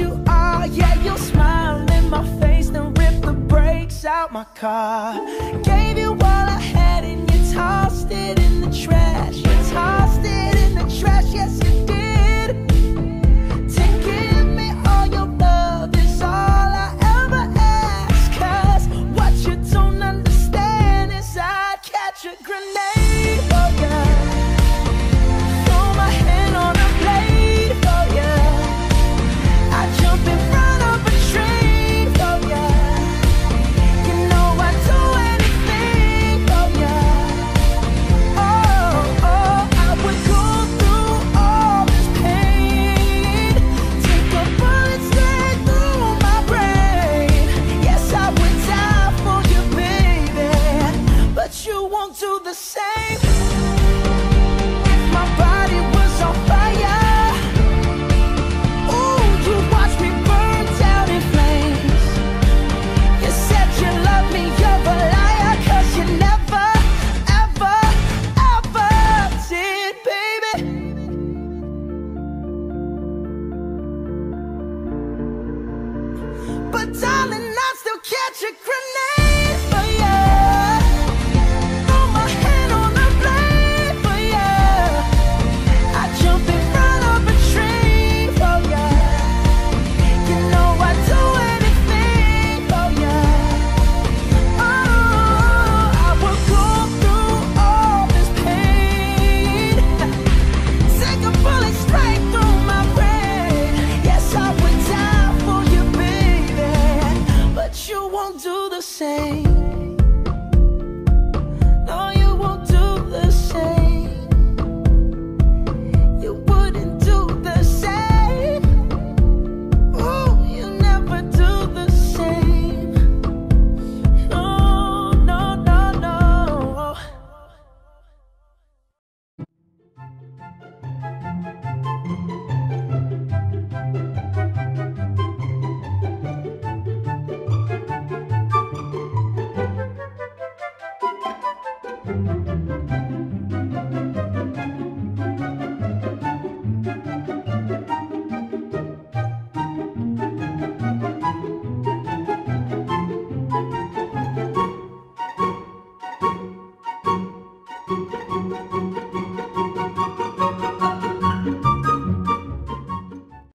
you are. Yeah, you'll smile in my face, then rip the brakes out my car. Gave you all I had, and you tossed it in the trash. you say